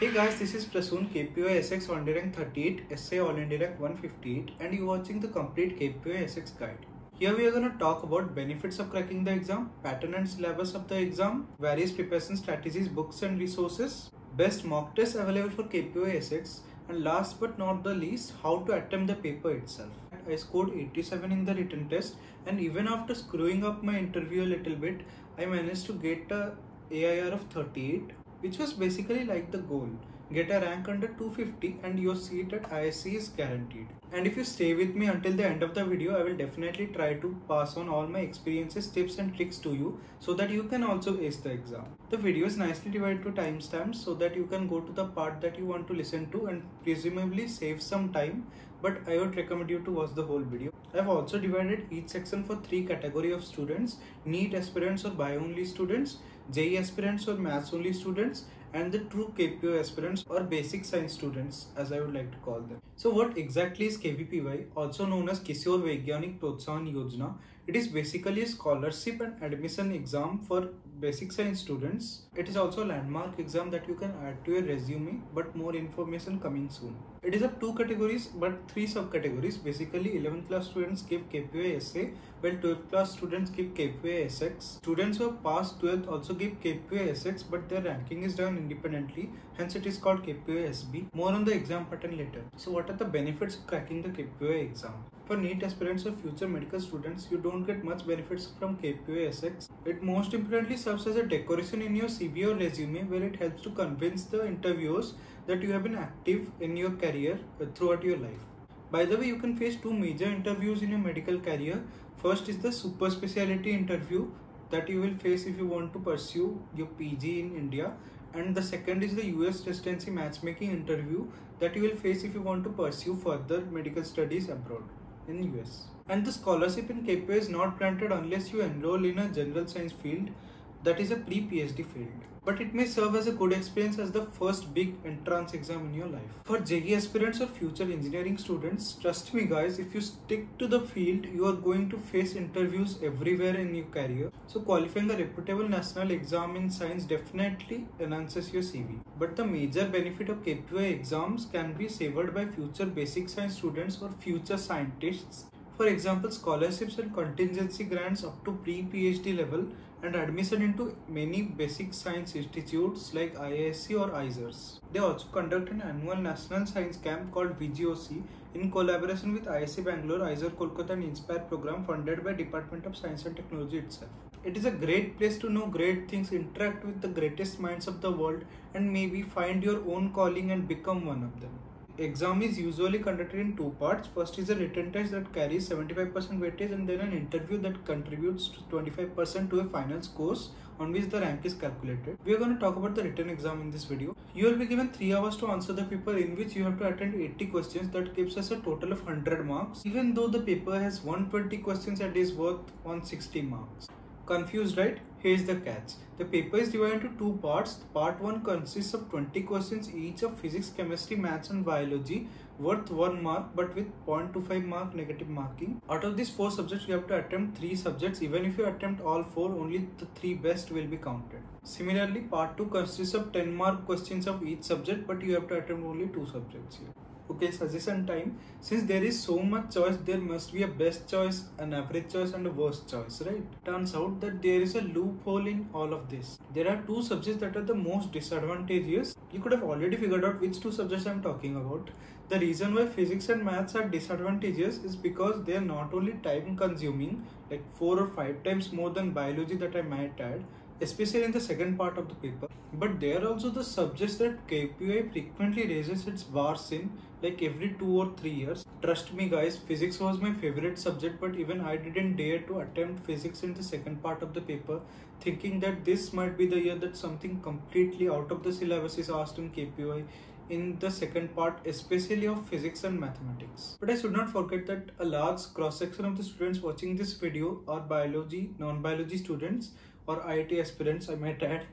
Hey guys, this is Prasoon, KVPY SX One Rank 38, SA All India Rank 158 and you're watching the complete KVPY SX guide. Here we are going to talk about benefits of cracking the exam, pattern and syllabus of the exam, various preparation strategies, books and resources, best mock tests available for KVPY SX and last but not the least, how to attempt the paper itself. I scored 87 in the written test and even after screwing up my interview a little bit, I managed to get a AIR of 38 which was basically like the goal. Get a rank under 250 and your seat at IISc is guaranteed. And if you stay with me until the end of the video, I will definitely try to pass on all my experiences, tips and tricks to you so that you can also ace the exam. The video is nicely divided to timestamps so that you can go to the part that you want to listen to and presumably save some time but I would recommend you to watch the whole video. I have also divided each section for three category of students, NEET aspirants or bio only students, JEE aspirants or maths only students and the true KVPY aspirants or basic science students as I would like to call them. So what exactly is KVPY also known as Aur Vaigyanik Protsahan Yojana? It is basically a scholarship and admission exam for basic science students. It is also a landmark exam that you can add to your resume but more information coming soon. It is of two categories but three subcategories. Basically 11th class students give KVPY SA while 12th class students give KVPY SX. Students who have passed 12th also give KVPY SX but their ranking is done independently hence it is called KVPY SB. More on the exam pattern later. So what are the benefits of cracking the KVPY exam? For NEET aspirants or future medical students, you don't get much benefits from KVPY SX. It most importantly serves as a decoration in your CV or resume where it helps to convince the interviewers that you have been active in your career uh, throughout your life. By the way, you can face two major interviews in your medical career. First is the super specialty interview that you will face if you want to pursue your PG in India and the second is the US residency matchmaking interview that you will face if you want to pursue further medical studies abroad in US. And the scholarship in KVPY is not granted unless you enroll in a general science field that is a pre-PhD field. But it may serve as a good experience as the first big entrance exam in your life. For JEE aspirants or future engineering students, trust me guys, if you stick to the field, you are going to face interviews everywhere in your career. So qualifying a reputable national exam in science definitely enhances your CV. But the major benefit of KVPY exams can be savored by future basic science students or future scientists for example, scholarships and contingency grants up to pre-PhD level and admission into many basic science institutes like IISc or IISERs. They also conduct an annual national science camp called Vijyoshi in collaboration with IISc Bangalore, IISER Kolkata and Inspire program funded by Department of Science and Technology itself. It is a great place to know great things, interact with the greatest minds of the world and maybe find your own calling and become one of them exam is usually conducted in two parts. First is a written test that carries 75% weightage and then an interview that contributes 25% to a final scores on which the rank is calculated. We are going to talk about the written exam in this video. You will be given 3 hours to answer the paper in which you have to attend 80 questions that gives us a total of 100 marks. Even though the paper has 120 questions it is worth 160 marks. Confused, right? Here's the catch. The paper is divided into two parts. Part 1 consists of 20 questions each of physics, chemistry, maths and biology worth 1 mark but with 0.25 mark negative marking. Out of these 4 subjects you have to attempt 3 subjects. Even if you attempt all 4 only the 3 best will be counted. Similarly part 2 consists of 10 mark questions of each subject but you have to attempt only 2 subjects here okay suggestion time. Since there is so much choice there must be a best choice an average choice and a worst choice right? Turns out that there is a loophole in all of this. There are two subjects that are the most disadvantageous. You could have already figured out which two subjects i'm talking about. The reason why physics and maths are disadvantageous is because they are not only time consuming like four or five times more than biology that i might add especially in the second part of the paper. But they are also the subjects that KVPY frequently raises its bars in like every two or three years. Trust me guys, physics was my favorite subject but even I didn't dare to attempt physics in the second part of the paper thinking that this might be the year that something completely out of the syllabus is asked in KVPY in the second part, especially of physics and mathematics. But I should not forget that a large cross section of the students watching this video are biology, non-biology students or IIT aspirants I might add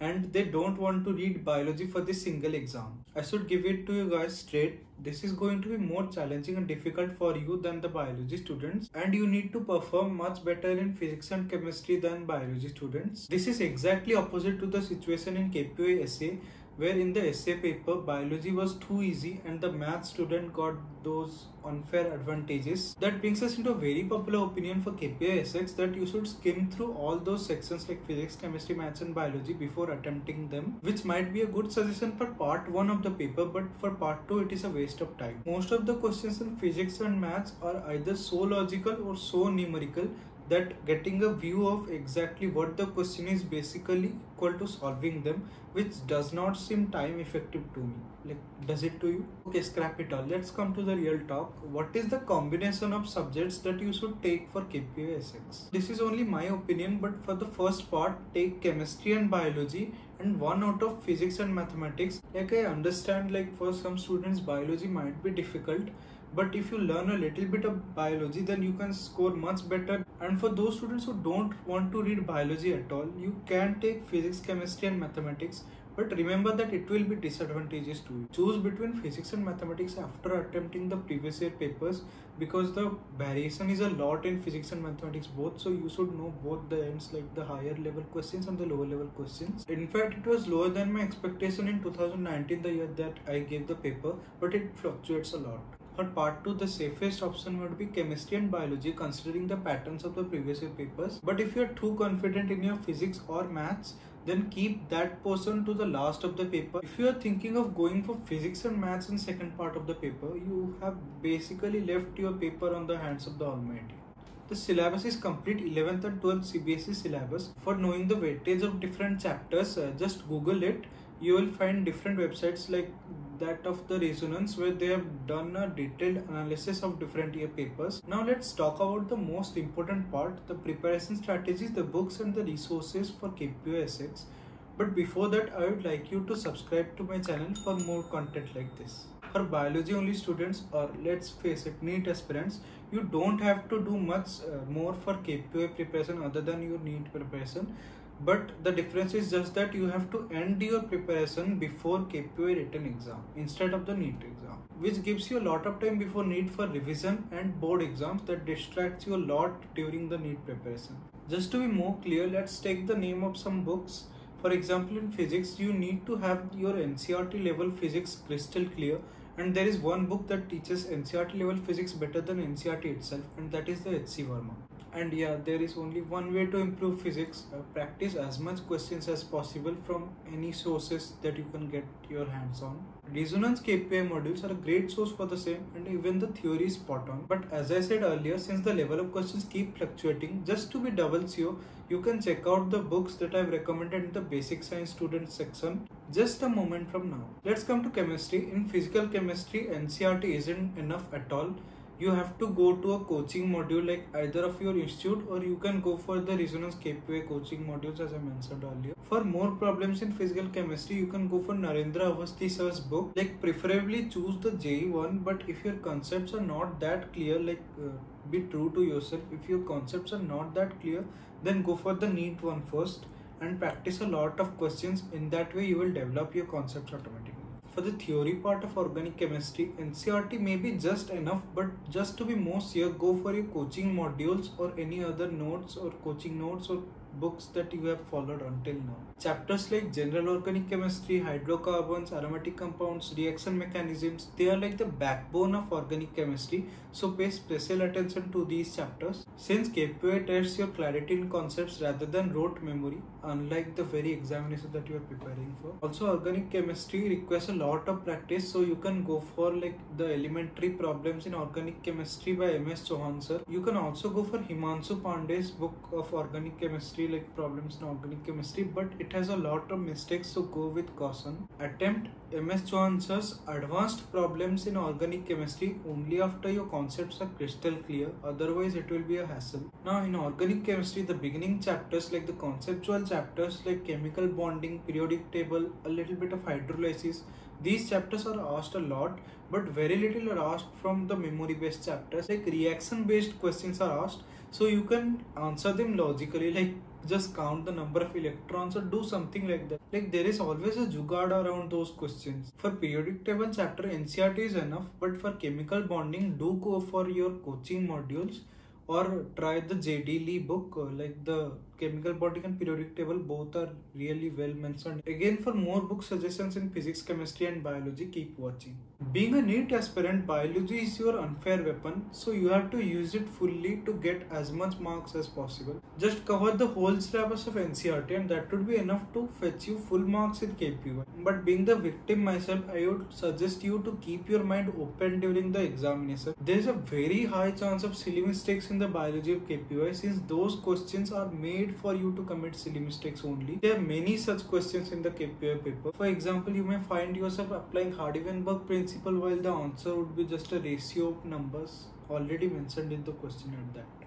and they don't want to read biology for this single exam. I should give it to you guys straight. This is going to be more challenging and difficult for you than the biology students and you need to perform much better in physics and chemistry than biology students. This is exactly opposite to the situation in KVPY SA where in the SA paper biology was too easy and the math student got those unfair advantages. That brings us into a very popular opinion for KVPY SX that you should skim through all those sections like physics, chemistry, maths and biology before attempting them which might be a good suggestion for part 1 of the paper but for part 2 it is a waste of time. Most of the questions in physics and maths are either so logical or so numerical that getting a view of exactly what the question is basically equal to solving them which does not seem time effective to me. Like does it to you? Okay scrap it all. Let's come to the real talk. What is the combination of subjects that you should take for KVPY SX this is only my opinion but for the first part take chemistry and biology and one out of physics and mathematics. Like I understand like for some students biology might be difficult but if you learn a little bit of biology then you can score much better. And for those students who don't want to read biology at all you can take physics chemistry and mathematics. But remember that it will be disadvantageous to you. Choose between physics and mathematics after attempting the previous year papers because the variation is a lot in physics and mathematics both so you should know both the ends like the higher level questions and the lower level questions. In fact it was lower than my expectation in 2019 the year that i gave the paper but it fluctuates a lot for part 2, the safest option would be chemistry and biology considering the patterns of the previous papers. But if you are too confident in your physics or maths, then keep that portion to the last of the paper. If you are thinking of going for physics and maths in second part of the paper, you have basically left your paper on the hands of the Almighty. The syllabus is complete 11th and 12th CBSE syllabus. For knowing the weightage of different chapters, uh, just Google it. You will find different websites like that of the resonance where they have done a detailed analysis of different year papers. Now let's talk about the most important part, the preparation strategies, the books and the resources for KVPY SX. But before that, I would like you to subscribe to my channel for more content like this. For biology only students or let's face it, NEET aspirants, you don't have to do much uh, more for KVPY preparation other than your NEET preparation but the difference is just that you have to end your preparation before KVPY written exam instead of the NEET exam which gives you a lot of time before NEET for revision and board exams that distracts you a lot during the NEET preparation. Just to be more clear let's take the name of some books for example in physics you need to have your NCERT level physics crystal clear and there is one book that teaches NCERT level physics better than NCERT itself and that is the H.C. Verma and yeah there is only one way to improve physics uh, practice as much questions as possible from any sources that you can get your hands on. Resonance KVPY modules are a great source for the same and even the theory is spot on. But as i said earlier since the level of questions keep fluctuating just to be double sure you can check out the books that i've recommended in the basic science student section just a moment from now. Let's come to chemistry. In physical chemistry ncert isn't enough at all you have to go to a coaching module like either of your institute or you can go for the resonance KVPY coaching modules as I mentioned earlier. For more problems in physical chemistry, you can go for Narendra Awasthi sir's book. Like preferably choose the JEE one, but if your concepts are not that clear, like uh, be true to yourself. If your concepts are not that clear, then go for the NEET one first and practice a lot of questions. In that way, you will develop your concepts automatically for the theory part of organic chemistry, NCERT may be just enough, but just to be more sure, go for your coaching modules or any other notes or coaching notes or books that you have followed until now. Chapters like general organic chemistry, hydrocarbons, aromatic compounds, reaction mechanisms, they are like the backbone of organic chemistry. So pay special attention to these chapters. Since KVPY tests your clarity in concepts rather than rote memory, unlike the very examination that you are preparing for. Also organic chemistry requires a lot of practice so you can go for like the elementary problems in organic chemistry by MS Chauhan sir. You can also go for Himanshu Pandey's book of organic chemistry like problems in organic chemistry but it has a lot of mistakes so go with caution attempt ms Chauhan's advanced problems in organic chemistry only after your concepts are crystal clear otherwise it will be a hassle. Now in organic chemistry the beginning chapters like the conceptual chapters like chemical bonding periodic table a little bit of hydrolysis these chapters are asked a lot but very little are asked from the memory based chapters. Like reaction based questions are asked so you can answer them logically like just count the number of electrons or do something like that like there is always a jugaad around those questions for periodic table chapter ncert is enough but for chemical bonding do go for your coaching modules or try the J.D. Lee book, uh, like the chemical bonding and periodic table both are really well mentioned. Again for more book suggestions in physics, chemistry and biology keep watching. Being a NEET aspirant, biology is your unfair weapon so you have to use it fully to get as much marks as possible. Just cover the whole syllabus of NCERT and that would be enough to fetch you full marks in KVPY. But being the victim myself, I would suggest you to keep your mind open during the examination. There is a very high chance of silly mistakes in the biology of KVPY since those questions are made for you to commit silly mistakes only. There are many such questions in the KVPY paper. For example, you may find yourself applying Hardy-Weinberg principle while the answer would be just a ratio of numbers already mentioned in the question at that.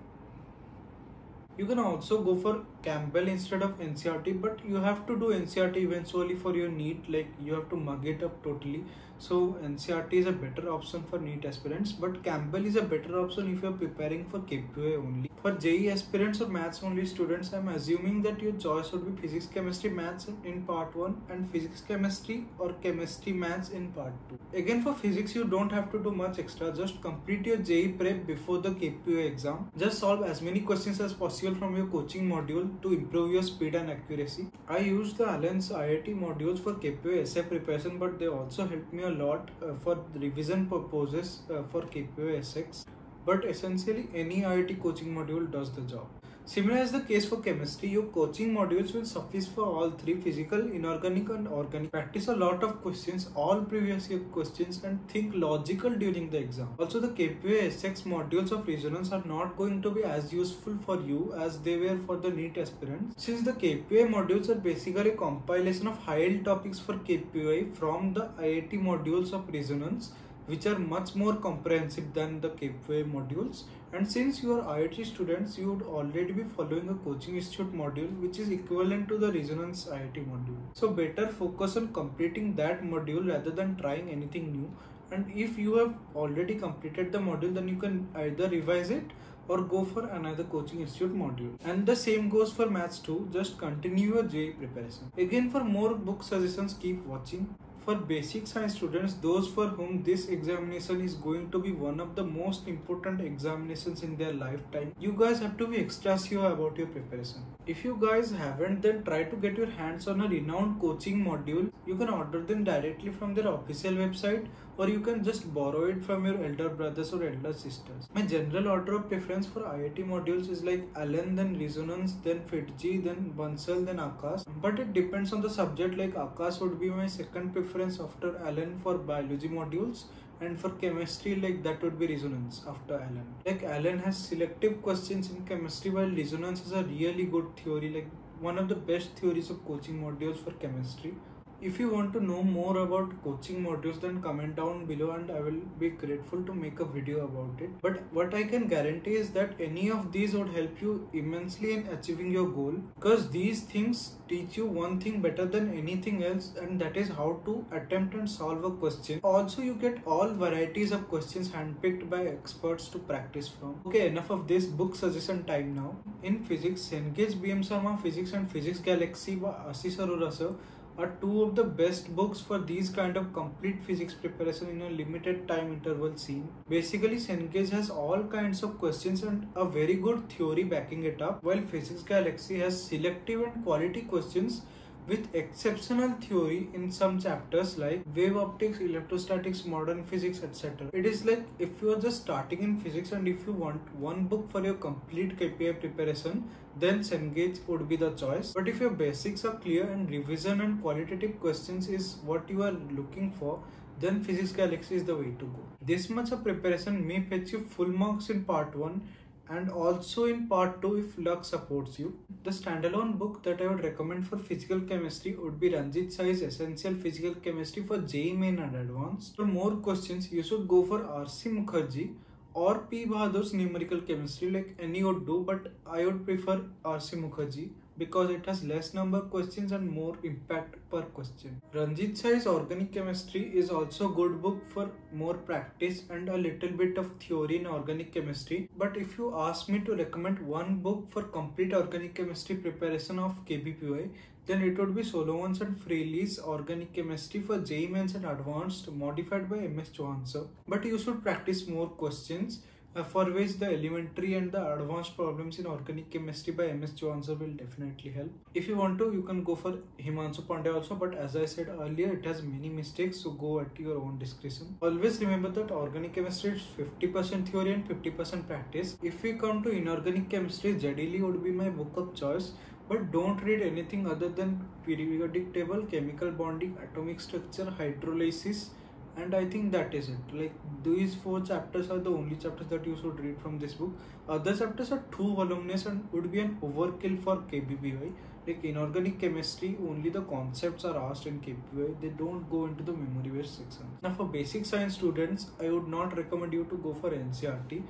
You can also go for Campbell instead of NCERT, but you have to do NCERT eventually for your NEET, like you have to mug it up totally. So NCERT is a better option for NEET aspirants, but Campbell is a better option if you are preparing for KVPY only. For JEE aspirants or maths only students, I am assuming that your choice would be physics, chemistry, maths in part 1 and physics, chemistry or chemistry, maths in part 2. Again for physics, you don't have to do much extra, just complete your JEE prep before the KVPY exam. Just solve as many questions as possible from your coaching module to improve your speed and accuracy. I used the Allen's IIT modules for KVPY SA preparation but they also helped me a lot uh, for revision purposes uh, for KVPY SX but essentially any IIT coaching module does the job. Similar as the case for chemistry, your coaching modules will suffice for all three physical, inorganic and organic. Practice a lot of questions, all previous year questions and think logical during the exam. Also the KVPY SX modules of resonance are not going to be as useful for you as they were for the NEET aspirants. Since the KVPY modules are basically a compilation of high-yield topics for KVPY from the IIT modules of resonance which are much more comprehensive than the KVPY modules and since you are IIT students you would already be following a coaching institute module which is equivalent to the resonance IIT module. So better focus on completing that module rather than trying anything new. And if you have already completed the module then you can either revise it or go for another coaching institute module. And the same goes for maths too. Just continue your JEE preparation. Again for more book suggestions keep watching for basic science students, those for whom this examination is going to be one of the most important examinations in their lifetime, you guys have to be extra sure about your preparation. If you guys haven't, then try to get your hands on a renowned coaching module. You can order them directly from their official website or you can just borrow it from your elder brothers or elder sisters. My general order of preference for IIT modules is like Allen, then Resonance, then FIITJEE, then Bansal, then Akash. But it depends on the subject like Akash would be my second preference after Allen for biology modules and for chemistry like that would be resonance after Allen. Like Allen has selective questions in chemistry while resonance is a really good theory like one of the best theories of coaching modules for chemistry if you want to know more about coaching modules then comment down below and I will be grateful to make a video about it. But what I can guarantee is that any of these would help you immensely in achieving your goal because these things teach you one thing better than anything else and that is how to attempt and solve a question. Also you get all varieties of questions handpicked by experts to practice from. Okay enough of this book suggestion time now. In physics, Cengage BM Sharma Physics and Physics Galaxy by Ashish sir are two of the best books for these kind of complete physics preparation in a limited time interval seen. Basically, Cengage has all kinds of questions and a very good theory backing it up, while Physics Galaxy has selective and quality questions with exceptional theory in some chapters like wave optics, electrostatics, modern physics, etc. It is like if you are just starting in physics and if you want one book for your complete KVPY preparation, then Cengage would be the choice. But if your basics are clear and revision and qualitative questions is what you are looking for, then Physics Galaxy is the way to go. This much of preparation may fetch you full marks in part 1 and also in part 2 if luck supports you. The standalone book that I would recommend for physical chemistry would be Ranjeet Shahi's Essential Physical Chemistry for JEE Main and Advanced. For more questions, you should go for R.C. Mukherjee or P. Bahadur's Numerical Chemistry like any would do but I would prefer R.C. Mukherjee because it has less number of questions and more impact per question. Ranjeet Shahi's Organic Chemistry is also a good book for more practice and a little bit of theory in organic chemistry. But if you ask me to recommend one book for complete organic chemistry preparation of KVPY, then it would be Solomons and Fryhle's Organic Chemistry for JEE Mains and Advanced modified by MS sir. But you should practice more questions Uh, for which the elementary and the advanced problems in organic chemistry by MS Chauhan will definitely help. If you want to, you can go for Himanshu Pandey also, but as I said earlier, it has many mistakes, so go at your own discretion. Always remember that organic chemistry is 50% theory and 50% practice. If we come to inorganic chemistry, J.D. Lee would be my book of choice but don't read anything other than periodic table chemical bonding atomic structure hydrolysis and i think that is it. Like these four chapters are the only chapters that you should read from this book. Other chapters are too voluminous and would be an overkill for KVPY like inorganic chemistry only the concepts are asked in KVPY they don't go into the memory based section. Now for basic science students i would not recommend you to go for ncert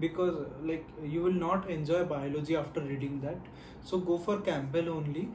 because like you will not enjoy biology after reading that. So go for campbell only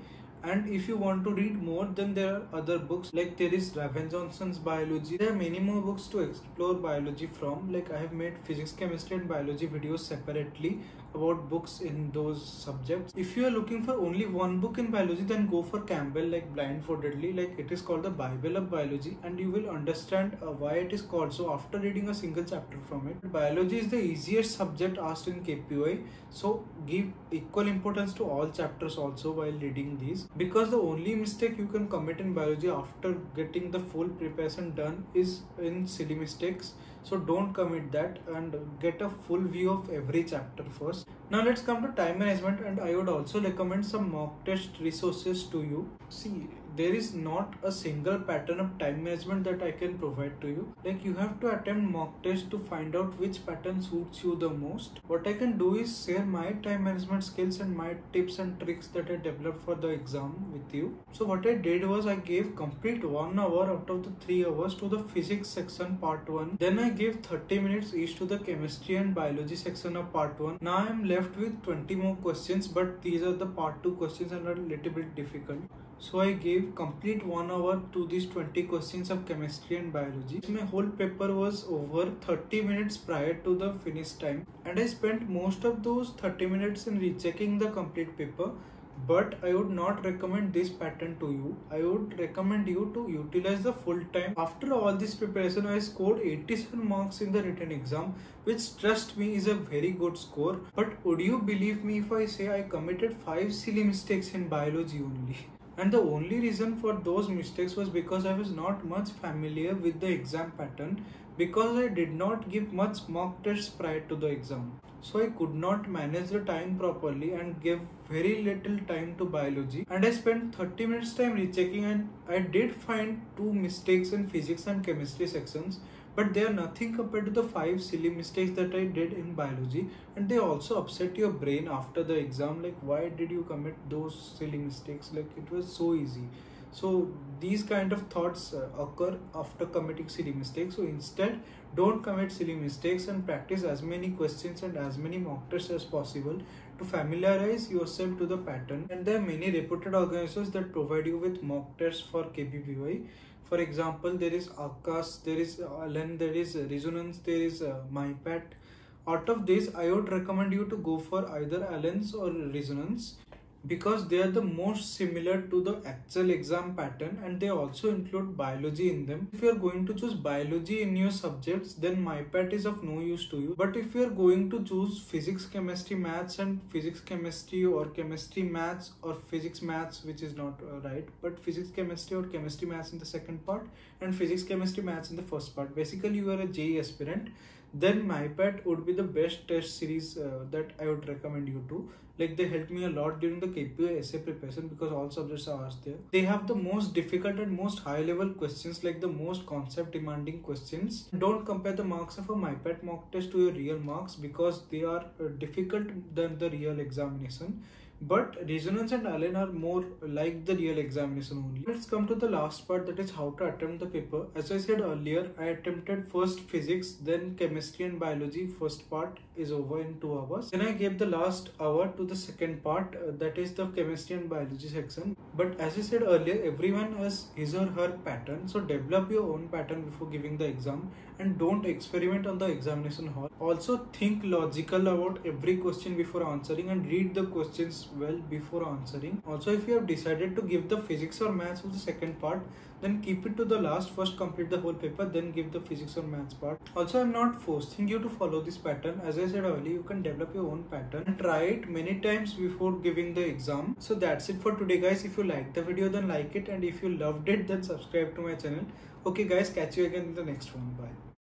and if you want to read more then there are other books. Like there is raven johnson's biology. There are many more books to explore biology from. Like i have made physics chemistry and biology videos separately about books in those subjects. If you are looking for only one book in biology then go for campbell like blindfoldedly. Like it is called the bible of biology and you will understand uh, why it is called so after reading a single chapter from it. Biology is the easiest subject asked in KVPY. so give equal importance to all chapters also while reading these because the only mistake you can commit in biology after getting the full preparation done is in silly mistakes so don't commit that and get a full view of every chapter first. Now let's come to time management and i would also recommend some mock test resources to you. See there is not a single pattern of time management that I can provide to you. Like you have to attempt mock test to find out which pattern suits you the most. What I can do is share my time management skills and my tips and tricks that I developed for the exam with you. So what I did was I gave complete one hour out of the three hours to the physics section part one. Then I gave 30 minutes each to the chemistry and biology section of part one. Now I am left with 20 more questions but these are the part two questions and are a little bit difficult. So I gave complete one hour to these 20 questions of chemistry and biology. My whole paper was over 30 minutes prior to the finish time and I spent most of those 30 minutes in rechecking the complete paper but I would not recommend this pattern to you. I would recommend you to utilize the full time. After all this preparation, I scored 87 marks in the written exam, which trust me is a very good score. But would you believe me if I say I committed 5 silly mistakes in biology only? and the only reason for those mistakes was because I was not much familiar with the exam pattern because I did not give much mock tests prior to the exam. So I could not manage the time properly and gave very little time to biology and I spent 30 minutes time rechecking and I did find two mistakes in physics and chemistry sections but they are nothing compared to the five silly mistakes that I did in biology and they also upset your brain after the exam. Like why did you commit those silly mistakes? Like it was so easy. So these kind of thoughts uh, occur after committing silly mistakes. So instead don't commit silly mistakes and practice as many questions and as many mock tests as possible to familiarize yourself to the pattern. And there are many reputed organizations that provide you with mock tests for KVPY for example there is Akash there is Allen there is resonance there is uh, MyPat out of this I would recommend you to go for either Allen's or resonance because they are the most similar to the actual exam pattern and they also include biology in them. If you are going to choose biology in your subjects then MyPat is of no use to you. But if you are going to choose physics, chemistry, maths and physics, chemistry or chemistry, maths or physics, maths which is not uh, right but physics, chemistry or chemistry, maths in the second part and physics, chemistry, maths in the first part. Basically you are a aspirant then MyPat would be the best test series uh, that I would recommend you to. Like they helped me a lot during the KVPY SA preparation because all subjects are asked there. They have the most difficult and most high level questions like the most concept demanding questions. Don't compare the marks of a MyPat mock test to your real marks because they are uh, difficult than the real examination but resonance and Allen are more like the real examination only. Let's come to the last part that is how to attempt the paper. As I said earlier, I attempted first physics, then chemistry and biology. First part is over in 2 hours. Then I gave the last hour to the second part uh, that is the chemistry and biology section. But as I said earlier, everyone has his or her pattern. So develop your own pattern before giving the exam and don't experiment on the examination hall. Also think logical about every question before answering and read the questions well before answering. Also, if you have decided to give the physics or maths of the second part, then keep it to the last. First complete the whole paper then give the physics or maths part. Also i'm not forcing you to follow this pattern. As i said earlier you can develop your own pattern and try it many times before giving the exam. So that's it for today guys. If you liked the video then like it. And if you loved it then subscribe to my channel. Okay guys catch you again in the next one. Bye